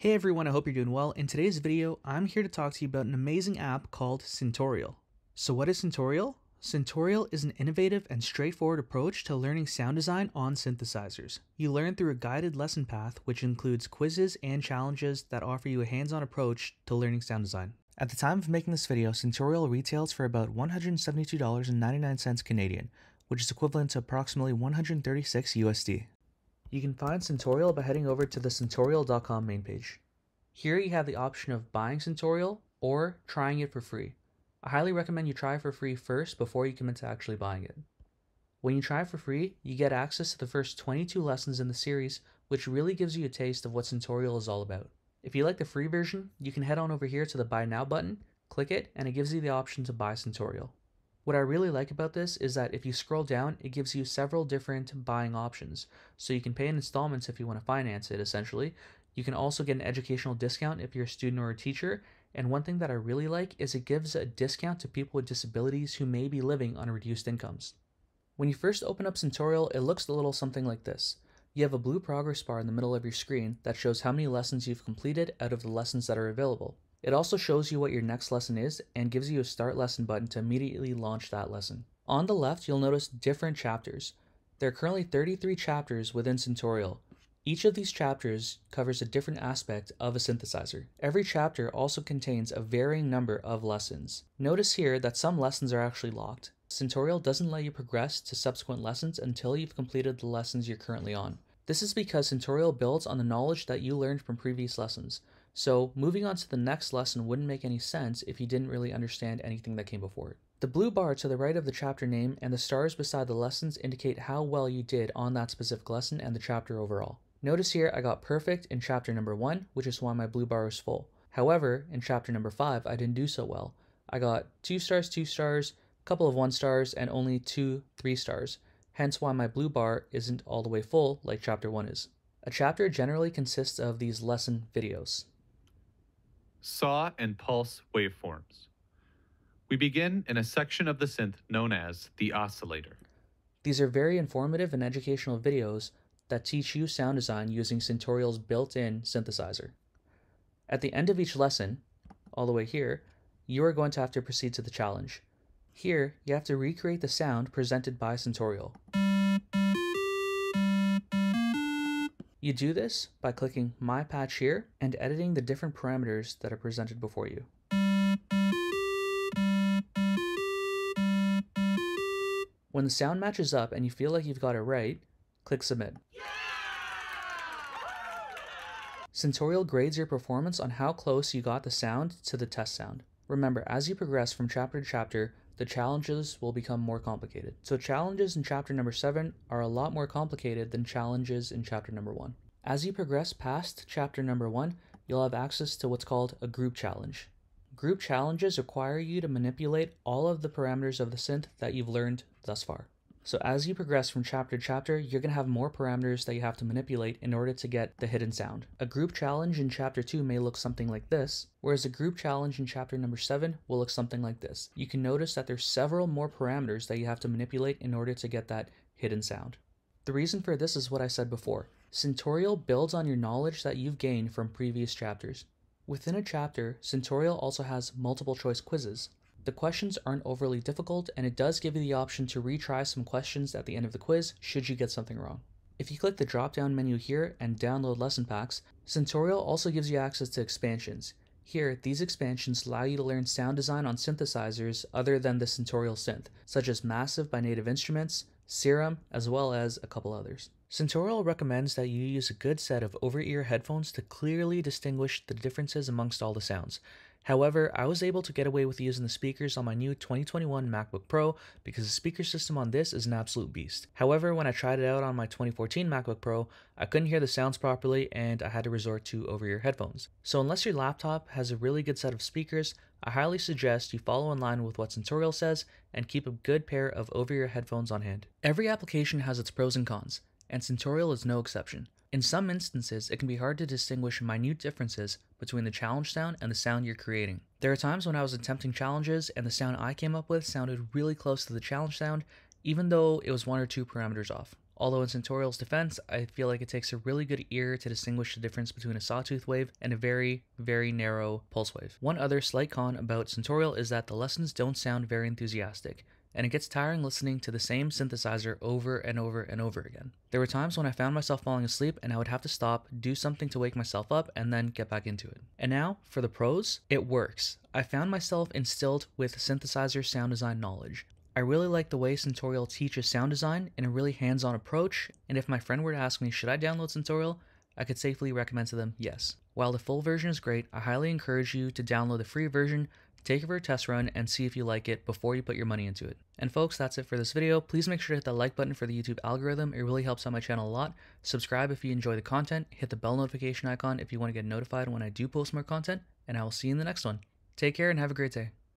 Hey everyone, I hope you're doing well. In today's video, I'm here to talk to you about an amazing app called Syntorial. So what is Syntorial? Syntorial is an innovative and straightforward approach to learning sound design on synthesizers. You learn through a guided lesson path which includes quizzes and challenges that offer you a hands-on approach to learning sound design. At the time of making this video, Syntorial retails for about $172.99 Canadian, which is equivalent to approximately 136 USD. You can find Syntorial by heading over to the Syntorial.com main page. Here you have the option of buying Syntorial or trying it for free. I highly recommend you try for free first before you commit to actually buying it. When you try for free, you get access to the first 22 lessons in the series, which really gives you a taste of what Syntorial is all about. If you like the free version, you can head on over here to the Buy Now button, click it, and it gives you the option to buy Syntorial. What I really like about this is that if you scroll down, it gives you several different buying options. So you can pay in installments if you want to finance it, essentially. You can also get an educational discount if you're a student or a teacher. And one thing that I really like is it gives a discount to people with disabilities who may be living on reduced incomes. When you first open up Syntorial, it looks a little something like this. You have a blue progress bar in the middle of your screen that shows how many lessons you've completed out of the lessons that are available. It also shows you what your next lesson is and gives you a start lesson button to immediately launch that lesson. On the left, you'll notice different chapters. There are currently 33 chapters within Syntorial. Each of these chapters covers a different aspect of a synthesizer. Every chapter also contains a varying number of lessons. Notice here that some lessons are actually locked. Syntorial doesn't let you progress to subsequent lessons until you've completed the lessons you're currently on. This is because Syntorial builds on the knowledge that you learned from previous lessons. So moving on to the next lesson wouldn't make any sense if you didn't really understand anything that came before it. The blue bar to the right of the chapter name and the stars beside the lessons indicate how well you did on that specific lesson and the chapter overall. Notice here I got perfect in chapter number 1, which is why my blue bar is full. However, in chapter number 5, I didn't do so well. I got 2 stars, 2 stars, a couple of 1 stars, and only 2 3 stars, hence why my blue bar isn't all the way full like chapter 1 is. A chapter generally consists of these lesson videos saw and pulse waveforms. We begin in a section of the synth known as the oscillator. These are very informative and educational videos that teach you sound design using Syntorial's built-in synthesizer. At the end of each lesson, all the way here, you are going to have to proceed to the challenge. Here, you have to recreate the sound presented by Syntorial. You do this by clicking My Patch here and editing the different parameters that are presented before you. When the sound matches up and you feel like you've got it right, click Submit. Syntorial grades your performance on how close you got the sound to the test sound. Remember, as you progress from chapter to chapter, the challenges will become more complicated. So challenges in chapter number 7 are a lot more complicated than challenges in chapter number 1. As you progress past chapter number 1, you'll have access to what's called a group challenge. Group challenges require you to manipulate all of the parameters of the synth that you've learned thus far. So as you progress from chapter to chapter, you're going to have more parameters that you have to manipulate in order to get the hidden sound. A group challenge in chapter 2 may look something like this, whereas a group challenge in chapter number 7 will look something like this. You can notice that there's several more parameters that you have to manipulate in order to get that hidden sound. The reason for this is what I said before. Syntorial builds on your knowledge that you've gained from previous chapters. Within a chapter, Syntorial also has multiple choice quizzes. The questions aren't overly difficult, and it does give you the option to retry some questions at the end of the quiz should you get something wrong. If you click the drop down menu here and download lesson packs, Syntorial also gives you access to expansions. Here, these expansions allow you to learn sound design on synthesizers other than the Syntorial synth, such as Massive by Native Instruments, Serum, as well as a couple others. Syntorial recommends that you use a good set of over-ear headphones to clearly distinguish the differences amongst all the sounds. However, I was able to get away with using the speakers on my new 2021 MacBook Pro because the speaker system on this is an absolute beast. However, when I tried it out on my 2014 MacBook Pro, I couldn't hear the sounds properly and I had to resort to over-ear headphones. So unless your laptop has a really good set of speakers, I highly suggest you follow in line with what Syntorial says and keep a good pair of over-ear headphones on hand. Every application has its pros and cons, and Syntorial is no exception. In some instances, it can be hard to distinguish minute differences between the challenge sound and the sound you're creating. There are times when I was attempting challenges and the sound I came up with sounded really close to the challenge sound, even though it was one or two parameters off. Although in Syntorial's defense, I feel like it takes a really good ear to distinguish the difference between a sawtooth wave and a very, very narrow pulse wave. One other slight con about Syntorial is that the lessons don't sound very enthusiastic and it gets tiring listening to the same synthesizer over and over and over again. There were times when I found myself falling asleep and I would have to stop, do something to wake myself up, and then get back into it. And now, for the pros, it works. I found myself instilled with synthesizer sound design knowledge. I really like the way Syntorial teaches sound design in a really hands on approach, and if my friend were to ask me, should I download Syntorial? I could safely recommend to them yes. While the full version is great, I highly encourage you to download the free version, take it for a test run, and see if you like it before you put your money into it. And folks, that's it for this video. Please make sure to hit that like button for the YouTube algorithm. It really helps out my channel a lot. Subscribe if you enjoy the content. Hit the bell notification icon if you want to get notified when I do post more content. And I will see you in the next one. Take care and have a great day.